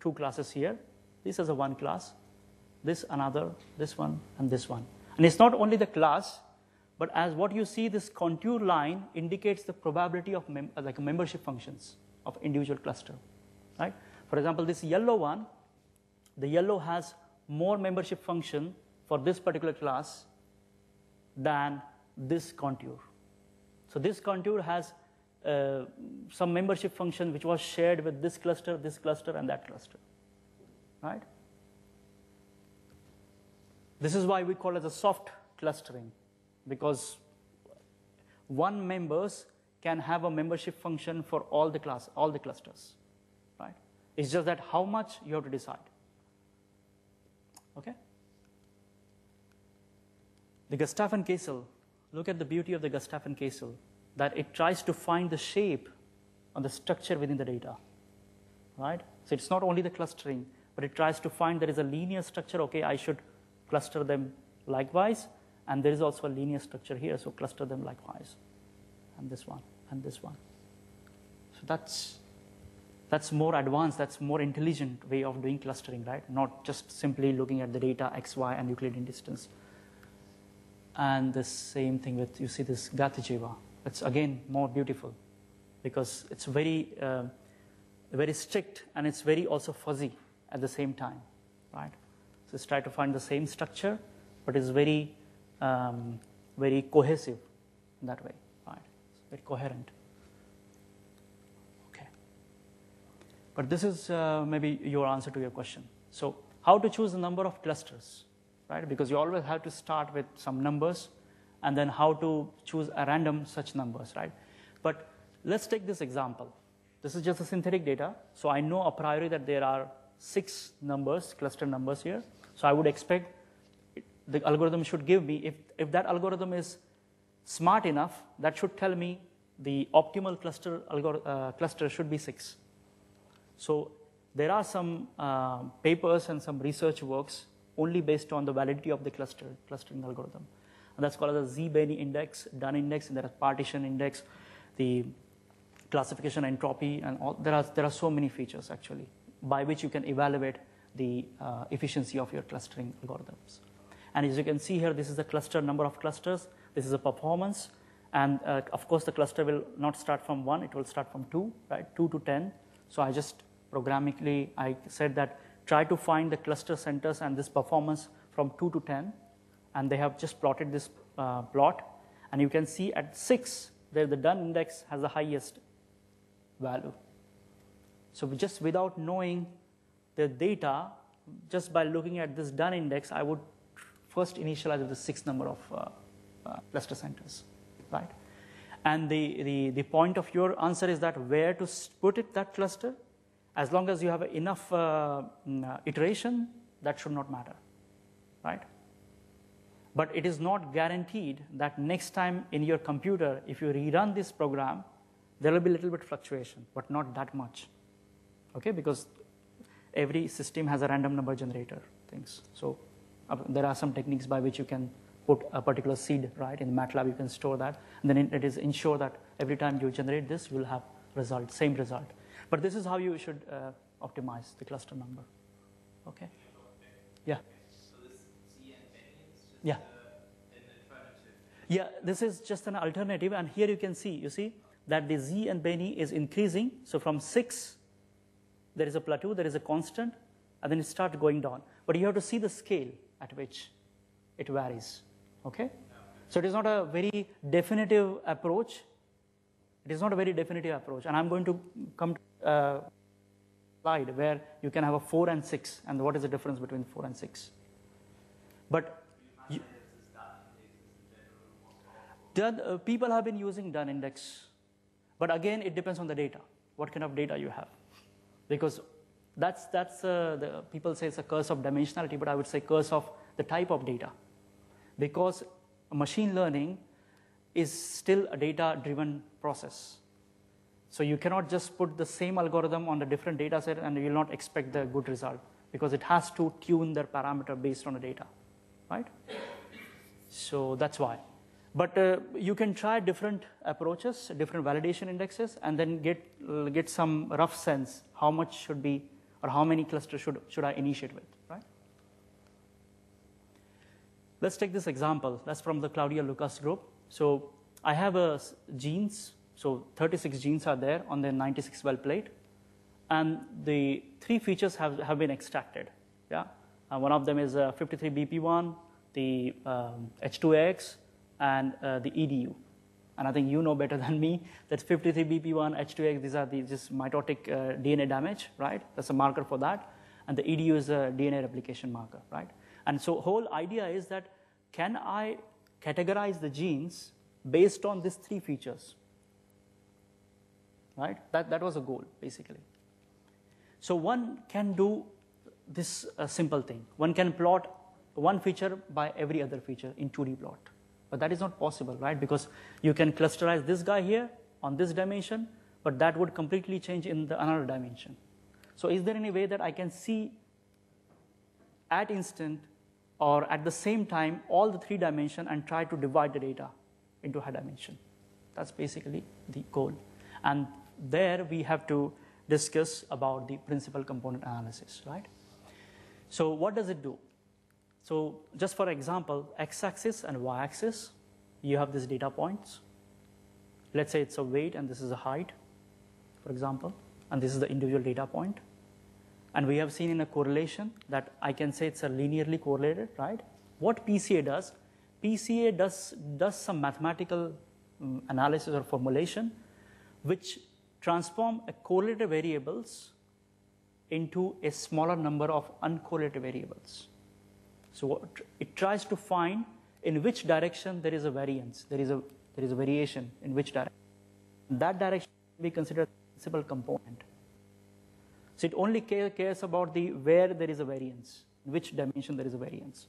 S1: two classes here. This is a one class, this another, this one, and this one. And it's not only the class, but as what you see, this contour line indicates the probability of like membership functions of individual cluster, right? For example, this yellow one, the yellow has more membership function for this particular class than this contour. So this contour has uh, some membership function which was shared with this cluster, this cluster, and that cluster, right? This is why we call it a soft clustering, because one members can have a membership function for all the class, all the clusters, right? It's just that how much you have to decide. Okay? The Gustafson Kessel, look at the beauty of the Gustafson Kessel, that it tries to find the shape or the structure within the data, right? So it's not only the clustering, but it tries to find there is a linear structure. Okay, I should cluster them likewise, and there is also a linear structure here, so cluster them likewise, and this one, and this one. So that's that's more advanced, that's more intelligent way of doing clustering, right? Not just simply looking at the data x, y, and Euclidean distance. And the same thing with you see this Gath-Geva. It's again more beautiful because it's very uh, very strict and it's very also fuzzy at the same time, right? So it's try to find the same structure, but it's very, um, very cohesive in that way, right? It's very coherent. But this is uh, maybe your answer to your question. So how to choose the number of clusters, right? Because you always have to start with some numbers, and then how to choose a random such numbers, right? But let's take this example. This is just a synthetic data, so I know a priori that there are six numbers, cluster numbers here. So I would expect the algorithm should give me, if, if that algorithm is smart enough, that should tell me the optimal cluster, uh, cluster should be six. So there are some uh, papers and some research works only based on the validity of the cluster, clustering algorithm. And that's called as the Xie-Beni index, Dunn index, and partition index, the classification entropy, and all. There are, there are so many features actually by which you can evaluate the uh, efficiency of your clustering algorithms. And as you can see here, this is the cluster number of clusters. This is the performance. And uh, of course, the cluster will not start from one, it will start from two, right? Two to 10. So I just programmatically, I said that try to find the cluster centers and this performance from two to 10. And they have just plotted this uh, plot. And you can see at six, there the Dunn index has the highest value. So just without knowing the data, just by looking at this Dunn index, I would first initialize with the sixth number of uh, uh, cluster centers, right? And the, the, the point of your answer is that where to put it, that cluster, as long as you have enough uh, mm, iteration, that should not matter, right? But it is not guaranteed that next time in your computer, if you rerun this program, there will be a little bit fluctuation, but not that much, okay? Because every system has a random number generator things. So uh, there are some techniques by which you can put a particular seed, right? In MATLAB, you can store that. And then it is ensure that every time you generate this, you will have result, same result. But this is how you should uh, optimize the cluster number. Okay? Yeah. Yeah. Yeah, this is just an alternative. And here you can see, you see, that the Xie and Beni is increasing. So from 6, there is a plateau, there is a constant, and then it starts going down. But you have to see the scale at which it varies. Okay? So it is not a very definitive approach. It is not a very definitive approach. And I'm going to come to a slide where you can have a 4 and 6, and what is the difference between 4 and 6. But you, Dunn, uh, people have been using Dunn index, but again, it depends on the data. What kind of data you have, because that's that's uh, the people say it's a curse of dimensionality, but I would say curse of the type of data, because machine learning is still a data-driven process. So you cannot just put the same algorithm on a different data set and you will not expect the good result because it has to tune their parameter based on the data, right? So that's why. But uh, you can try different approaches, different validation indexes, and then get get some rough sense how much should be or how many clusters should should I initiate with, right? Let's take this example. That's from the Claudia Lukas group. So I have a genes. So 36 genes are there on the 96 well plate, and the three features have, have been extracted. Yeah, uh, one of them is uh, 53BP1, the um, H2AX, and uh, the EDU. And I think you know better than me that 53BP1, H2AX, these are the just mitotic uh, DNA damage, right? That's a marker for that. And the EDU is a DNA replication marker, right? And so whole idea is that can I categorize the genes based on these three features? Right? That, that was a goal, basically. So one can do this uh, simple thing. One can plot one feature by every other feature in 2D plot. But that is not possible, right? Because you can clusterize this guy here on this dimension, but that would completely change in the another dimension. So is there any way that I can see at instant or at the same time all the three dimension and try to divide the data into high dimension? That's basically the goal. And there we have to discuss about the principal component analysis, right? So what does it do? So just for example, x-axis and y-axis, you have these data points. Let's say it's a weight and this is a height, for example, and this is the individual data point. And we have seen in a correlation that I can say it's a linearly correlated, right? What PCA does, PCA does, does some mathematical um, analysis or formulation which transform a correlated variables into a smaller number of uncorrelated variables. So it tries to find in which direction there is a variance, there is a, there is a variation in which direction. That direction we consider principal component. So it only cares about the where there is a variance, which dimension there is a variance.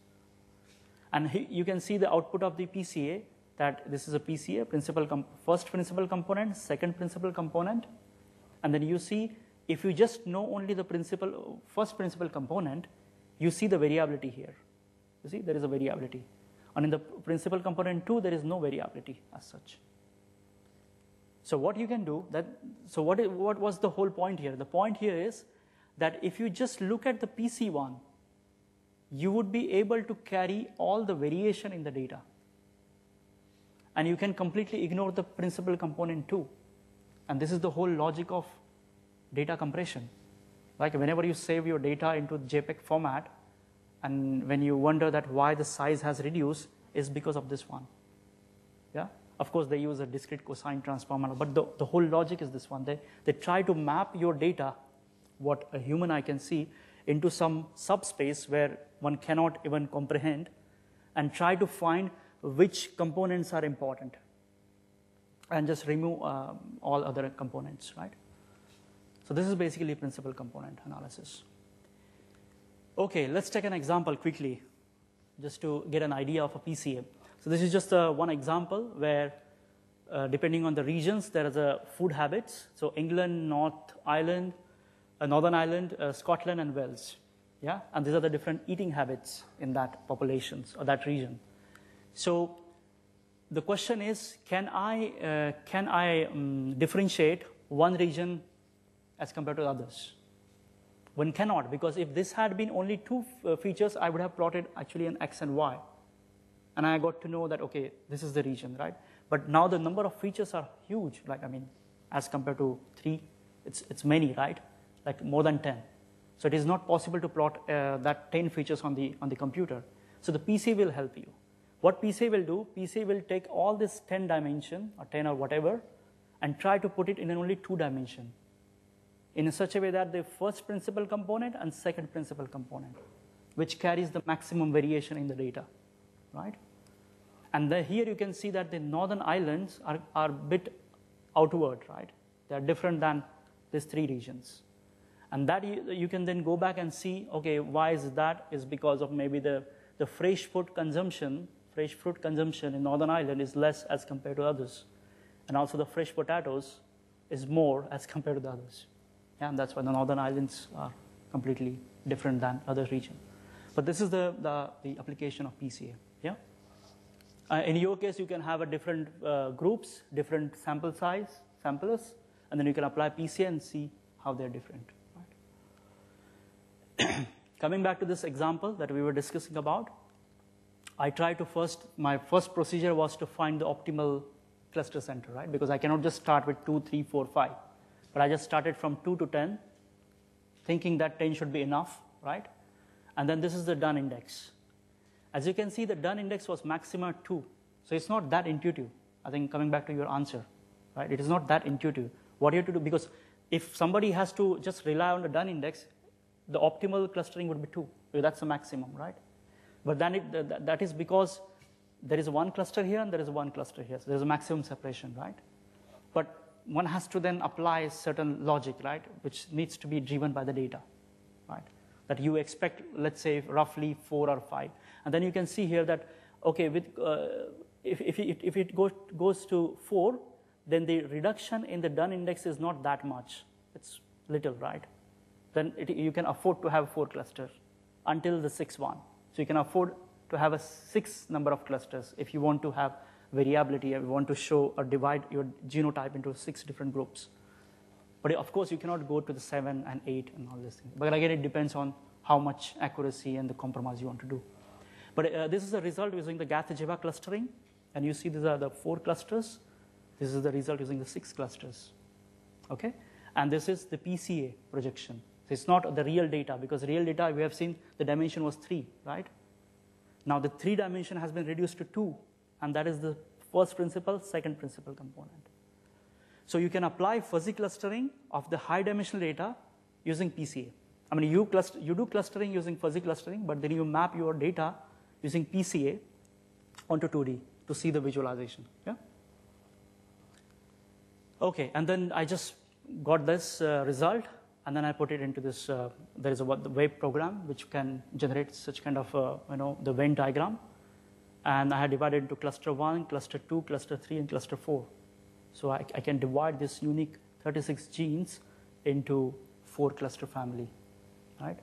S1: And you can see the output of the PCA that this is a PCA, principal first principal component, second principal component. And then you see if you just know only the principal, first principal component, you see the variability here. You see there is a variability. And in the principal component 2, there is no variability as such. So what you can do that so what, what was the whole point here? The point here is that if you just look at the PC1, you would be able to carry all the variation in the data. And you can completely ignore the principal component too. And this is the whole logic of data compression. Like whenever you save your data into JPEG format, and when you wonder that why the size has reduced, is because of this one. Yeah? Of course, they use a discrete cosine transform, but the, the whole logic is this one. They, they try to map your data, what a human eye can see, into some subspace where one cannot even comprehend, and try to find which components are important, and just remove uh, all other components, right? So this is basically principal component analysis. Okay, let's take an example quickly, just to get an idea of a PCA. So this is just uh, one example where, uh, depending on the regions, there is a food habits. So England, North Ireland, uh, Northern Ireland, uh, Scotland, and Wales. Yeah, and these are the different eating habits in that populations or that region. So the question is, can I uh, can I um, differentiate one region as compared to others? One cannot because if this had been only two uh, features, I would have plotted actually an x and y and I got to know that, okay, this is the region, right? But now the number of features are huge, like, I mean, as compared to three, it's, it's many, right? Like more than 10. So it is not possible to plot uh, that 10 features on the, on the computer. So the PC will help you. What PCA will do, PCA will take all this 10 dimension or 10 or whatever and try to put it in only two dimension in such a way that the first principal component and second principal component, which carries the maximum variation in the data, right? And the, here you can see that the northern islands are, are a bit outward, right? They are different than these three regions. And that you, you can then go back and see, okay, why is that? Is because of maybe the, the fresh food consumption, fresh fruit consumption in Northern Ireland is less as compared to others. And also the fresh potatoes is more as compared to the others. Yeah, and that's why the Northern Islands are completely different than other regions. But this is the, the, the application of PCA. Yeah? Uh, in your case, you can have a different uh, groups, different sample size, samplers, and then you can apply PCA and see how they're different. Right? Coming back to this example that we were discussing about, I tried to first, my first procedure was to find the optimal cluster center, right? Because I cannot just start with 2, 3, 4, 5. But I just started from 2 to 10, thinking that 10 should be enough, right? And then this is the Dunn index. As you can see, the Dunn index was maxima 2. So it's not that intuitive. I think coming back to your answer, right? It is not that intuitive. What you have to do, because if somebody has to just rely on the Dunn index, the optimal clustering would be 2. That's the maximum, right? But then it, that is because there is one cluster here and there is one cluster here. So there's a maximum separation, right? But one has to then apply certain logic, right? Which needs to be driven by the data, right? That you expect, let's say, roughly four or five. And then you can see here that, okay, with, uh, if, if, it, if it goes, goes to 4, then the reduction in the Dunn index is not that much. It's little, right? Then it, you can afford to have 4 clusters until the sixth one. So you can afford to have a 6 number of clusters if you want to have variability and you want to show or divide your genotype into 6 different groups. But of course, you cannot go to the 7 and 8 and all this thing. But again, it depends on how much accuracy and the compromise you want to do. But uh, this is the result using the Gath-Geva clustering. And you see these are the four clusters. This is the result using the six clusters. Okay? And this is the PCA projection. It's not the real data because real data we have seen the dimension was three, right? Now the three dimension has been reduced to two, and that is the first principle, second principle component. So you can apply fuzzy clustering of the high dimensional data using PCA. I mean, you, cluster, you do clustering using fuzzy clustering, but then you map your data using PCA onto 2D to see the visualization. Yeah? Okay, and then I just got this uh, result, and then I put it into this. Uh, there is a web program which can generate such kind of uh, you know the Venn diagram, And I had divided into cluster 1, cluster 2, cluster 3, and cluster 4. So I, I can divide this unique 36 genes into four cluster family, right?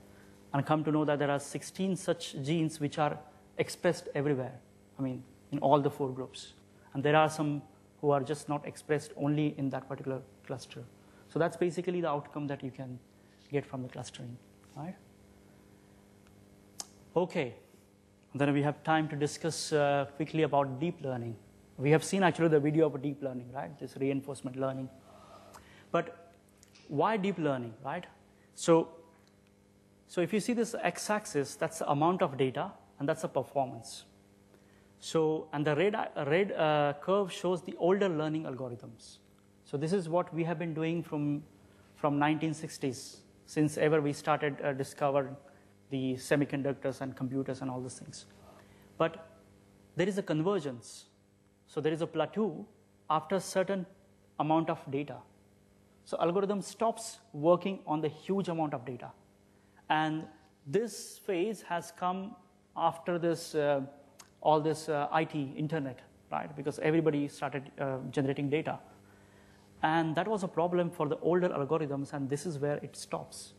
S1: And come to know that there are 16 such genes which are expressed everywhere. I mean, in all the four groups. And there are some who are just not expressed only in that particular cluster. So that's basically the outcome that you can get from the clustering, right? Okay, then we have time to discuss uh, quickly about deep learning. We have seen actually the video of deep learning, right? This reinforcement learning. But why deep learning, right? So, so if you see this x-axis, that's the amount of data, and that's the performance. So, and the red, red uh, curve shows the older learning algorithms. So this is what we have been doing from, from 1960s, since ever we started uh, discovering the semiconductors and computers and all those things. But there is a convergence. So there is a plateau after a certain amount of data. So algorithm stops working on the huge amount of data. And this phase has come after this, uh, all this uh, IT, internet, right? Because everybody started uh, generating data. And that was a problem for the older algorithms, and this is where it stops.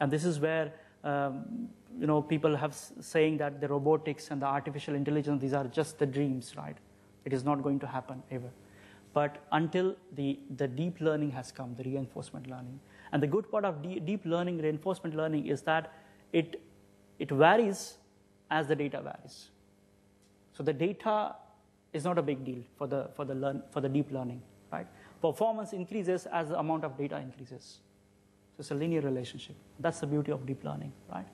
S1: And this is where um, you know people have saying that the robotics and the artificial intelligence these are just the dreams, right? It is not going to happen ever. But until the, the deep learning has come, the reinforcement learning. And the good part of de- deep learning, reinforcement learning, is that it, it varies as the data varies. So the data is not a big deal for the, for the, learn, for the deep learning, right? Performance increases as the amount of data increases. So it's a linear relationship. That's the beauty of deep learning, right?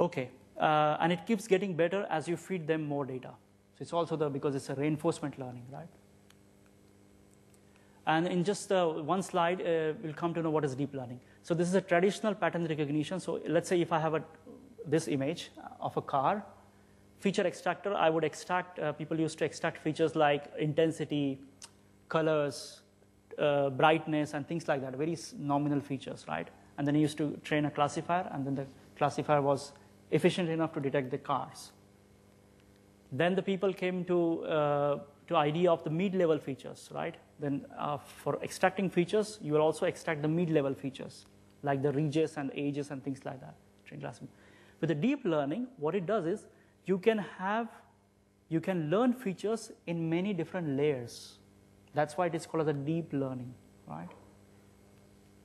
S1: Okay, uh, and it keeps getting better as you feed them more data. So it's also the because it's a reinforcement learning, right? And in just uh, one slide, uh, we'll come to know what is deep learning. So this is a traditional pattern recognition. So let's say if I have a, this image of a car, feature extractor, I would extract, uh, people used to extract features like intensity, colors, uh, brightness, and things like that, very nominal features, right? And then he used to train a classifier, and then the classifier was efficient enough to detect the cars. Then the people came to uh, to idea of the mid-level features, right? Then uh, for extracting features, you will also extract the mid-level features, like the regions and ages and things like that. With the deep learning, what it does is you can have, you can learn features in many different layers. That's why it is called as a deep learning, right?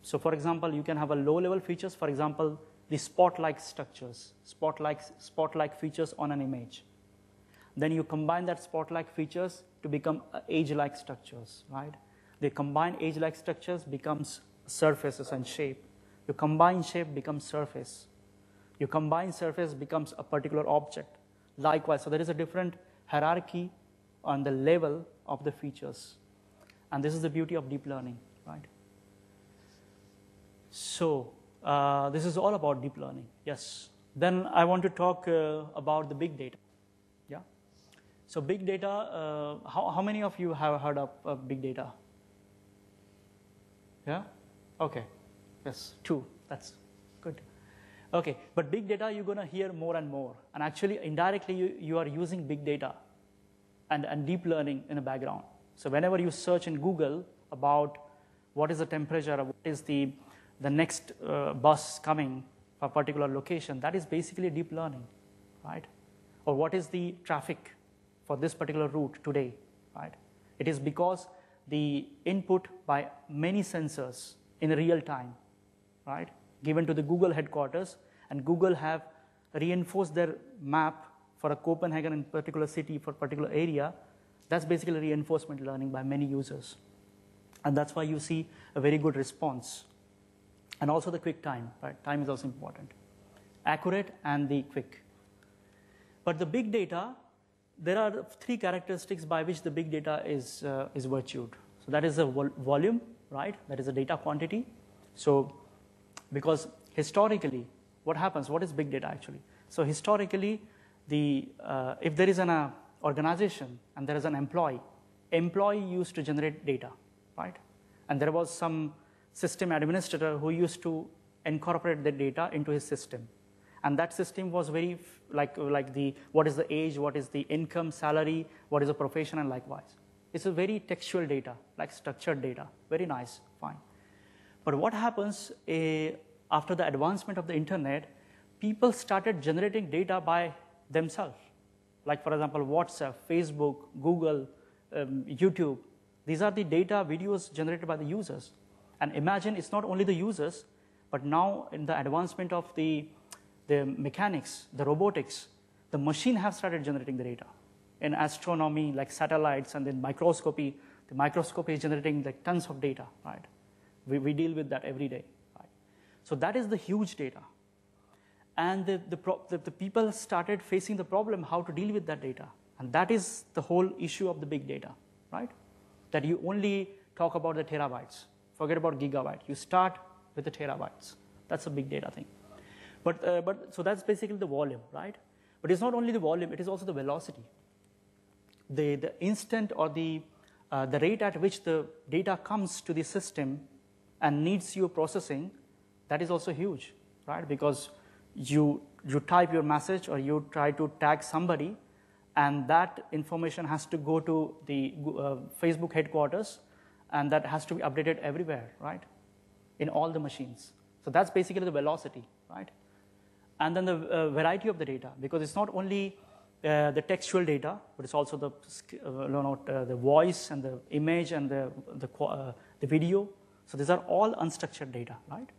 S1: So for example, you can have a low-level features, for example, the spot-like structures, spot-like, spot-like features on an image. Then you combine that spot-like features to become age-like structures, right? They combine age-like structures becomes surfaces and shape. You combine shape becomes surface. You combine surface becomes a particular object. Likewise, so there is a different hierarchy on the level of the features. And this is the beauty of deep learning, right? So, uh, this is all about deep learning, yes. Then I want to talk uh, about the big data. Yeah. So, big data, uh, how, how many of you have heard of big data? Yeah? Okay. Yes, two. That's good. Okay, but big data you're going to hear more and more. And actually, indirectly, you, you are using big data and, and deep learning in the background. So, whenever you search in Google about what is the temperature, what is the, the next uh, bus coming for a particular location, that is basically deep learning, right? Or what is the traffic for this particular route today, right? It is because the input by many sensors in real time, right? given to the Google headquarters, and Google have reinforced their map for a Copenhagen in particular city for particular area. That's basically reinforcement learning by many users. And that's why you see a very good response. And also the quick time, right? Time is also important. Accurate and the quick. But the big data, there are three characteristics by which the big data is, uh, is virtued. So that is the vol- volume, right? That is the data quantity. So because historically, what happens? What is big data actually? So historically, the, uh, if there is an uh, organization and there is an employee, employee used to generate data, right? And there was some system administrator who used to incorporate the data into his system. And that system was very like, like the what is the age, what is the income, salary, what is the profession, and likewise. It's a very textual data, like structured data. Very nice, fine. But what happens eh, after the advancement of the internet, people started generating data by themselves. Like, for example, WhatsApp, Facebook, Google, um, YouTube. These are the data videos generated by the users. And imagine it's not only the users, but now in the advancement of the, the mechanics, the robotics, the machine have started generating the data. In astronomy, like satellites, and then microscopy, the microscopy is generating like tons of data, right? We, we deal with that every day, right? So that is the huge data. And the, the, the, the people started facing the problem how to deal with that data. And that is the whole issue of the big data, right? That you only talk about the terabytes, forget about gigabyte. You start with the terabytes. That's a big data thing. But, uh, but so that's basically the volume, right? But it's not only the volume, it is also the velocity. The, the instant or the, uh, the rate at which the data comes to the system and needs your processing, that is also huge, right? Because you, you type your message or you try to tag somebody, and that information has to go to the uh, Facebook headquarters, and that has to be updated everywhere, right? In all the machines. So that's basically the velocity, right? And then the uh, variety of the data, because it's not only uh, the textual data, but it's also the, uh, know, uh, the voice and the image and the, the, uh, the video. So these are all unstructured data, right?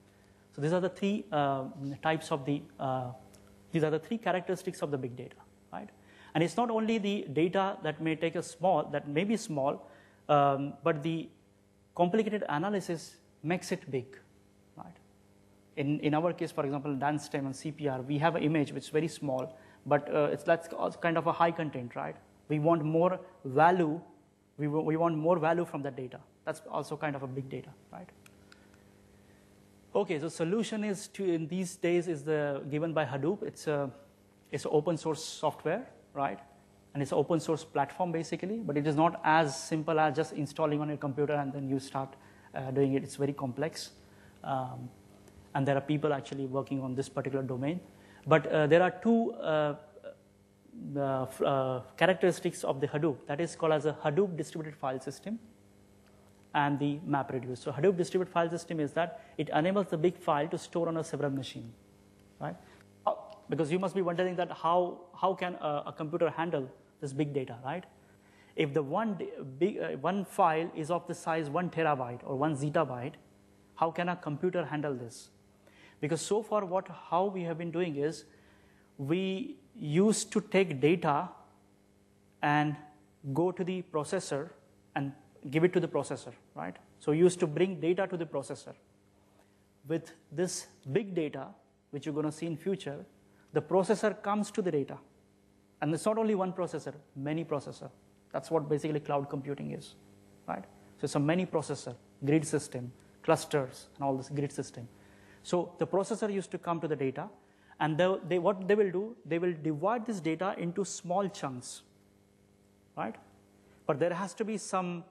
S1: So these are the three uh, types of the, uh, these are the three characteristics of the big data, right? And it's not only the data that may take a small, that may be small, um, but the complicated analysis makes it big, right? In, in our case, for example, DanStem and CPR, we have an image which is very small, but uh, it's that's kind of a high content, right? We want more value, we, we want more value from that data. That's also kind of a big data, right? Okay, so solution is to in these days is the given by Hadoop. It's a it's open source software, right? And it's an open source platform basically, but it is not as simple as just installing on your computer and then you start uh, doing it. It's very complex, um, and there are people actually working on this particular domain. But uh, there are two uh, uh, uh, characteristics of the Hadoop that is called as a Hadoop distributed file system and the MapReduce. So Hadoop distributed file system is that it enables the big file to store on a several machine, right? Because you must be wondering that how, how can a, a computer handle this big data, right? If the one, big, uh, one file is of the size one terabyte or one zettabyte, how can a computer handle this? Because so far what, how we have been doing is we used to take data and go to the processor and give it to the processor, right? So we used to bring data to the processor. With this big data, which you're going to see in future, the processor comes to the data. And it's not only one processor, many processor. That's what basically cloud computing is, right? So it's a many processor, grid system, clusters, and all this grid system. So the processor used to come to the data, and they, they, what they will do, they will divide this data into small chunks, right? But there has to be some,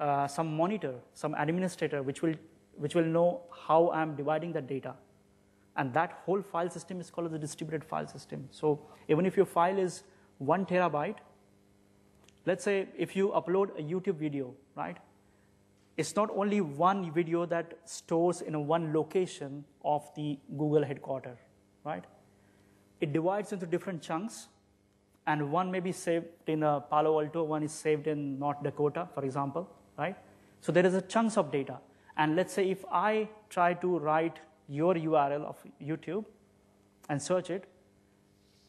S1: uh, some monitor, some administrator, which will, which will know how I'm dividing that data. And that whole file system is called the distributed file system. So even if your file is one terabyte, let's say if you upload a YouTube video, right? It's not only one video that stores in a one location of the Google headquarter, right? It divides into different chunks, and one may be saved in uh, Palo Alto, one is saved in North Dakota, for example, right? So there is a chunks of data. And let's say if I try to write your URL of YouTube and search it,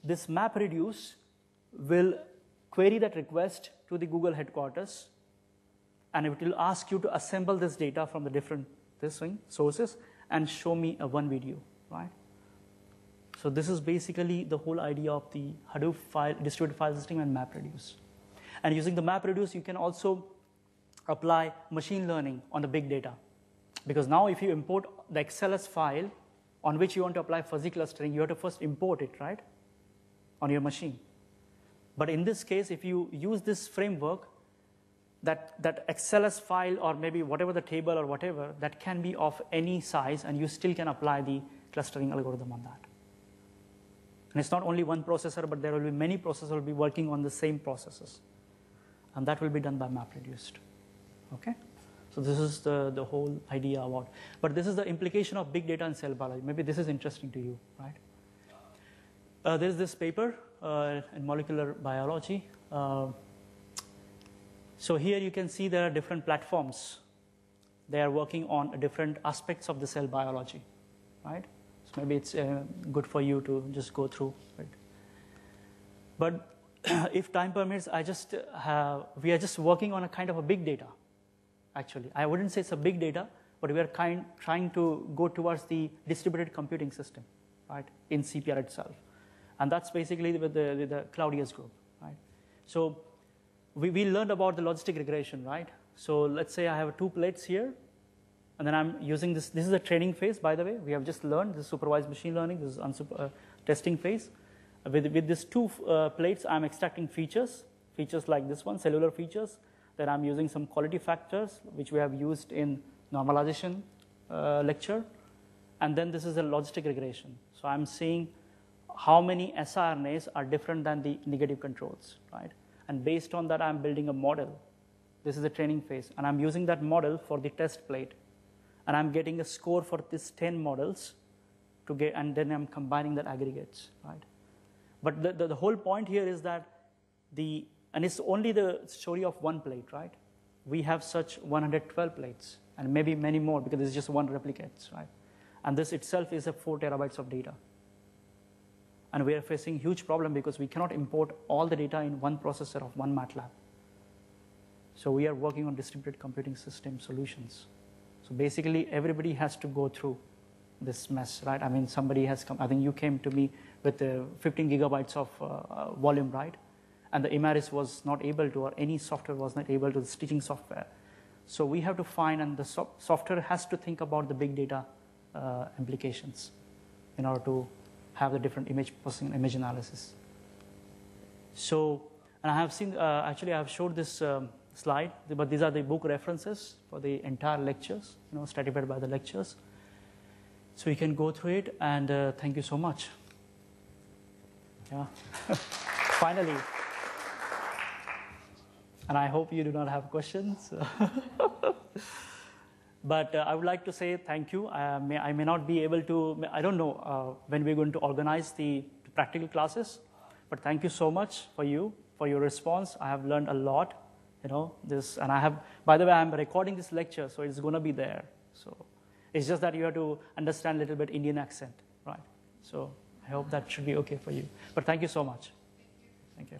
S1: this MapReduce will query that request to the Google headquarters, and it will ask you to assemble this data from the different this thing, sources and show me a one video, right? So this is basically the whole idea of the Hadoop file, distributed file system and MapReduce. And using the MapReduce, you can also apply machine learning on the big data. Because now if you import the XLS file on which you want to apply fuzzy clustering, you have to first import it, right, on your machine. But in this case, if you use this framework, that, that XLS file or maybe whatever the table or whatever, that can be of any size and you still can apply the clustering algorithm on that. And it's not only one processor, but there will be many processors will be working on the same processes. And that will be done by MapReduced. Okay? So this is the, the whole idea about. But this is the implication of big data and cell biology. Maybe this is interesting to you, right? Uh, there's this paper uh, in molecular biology. Uh, so here you can see there are different platforms. They are working on different aspects of the cell biology, right? So maybe it's uh, good for you to just go through it. But if time permits, I just have, we are just working on a kind of a big data, actually. I wouldn't say it's a big data, but we are kind, trying to go towards the distributed computing system, right, in CPR itself. And that's basically with the, with the Claudia's group, right? So we, we learned about the logistic regression, right? So let's say I have two plates here, and then I'm using this. This is the training phase, by the way. We have just learned this is supervised machine learning. This is unsuper, uh, testing phase. With, with these two uh, plates, I'm extracting features, features like this one, cellular features. Then I'm using some quality factors, which we have used in normalization uh, lecture. And then this is a logistic regression. So I'm seeing how many siRNAs are different than the negative controls, right? And based on that, I'm building a model. This is the training phase. And I'm using that model for the test plate. And I'm getting a score for these 10 models to get, and then I'm combining that aggregates, right? But the, the, the whole point here is that the, and it's only the story of one plate, right? We have such 112 plates, and maybe many more because it's just one replicate, right? And this itself is a four terabytes of data. And we are facing huge problem because we cannot import all the data in one processor of one MATLAB. So we are working on distributed computing system solutions. So basically, everybody has to go through this mess, right? I mean, somebody has come. I think you came to me with uh, 15 gigabytes of uh, volume, right? And the Imaris was not able to, or any software was not able to, the stitching software. So we have to find, and the so software has to think about the big data uh, implications in order to have the different image processing image analysis. So, and I have seen, uh, actually, I have showed this um, slide, but these are the book references for the entire lectures, you know, stratified by the lectures. So you can go through it, and uh, thank you so much. Yeah, finally. And I hope you do not have questions. But uh, I would like to say thank you. I may, I may not be able to, I don't know uh, when we're going to organize the practical classes, but thank you so much for you, for your response. I have learned a lot, you know, this, and I have, by the way, I'm recording this lecture, so it's going to be there. So it's just that you have to understand a little bit Indian accent, right? So I hope that should be okay for you. But thank you so much. Thank you.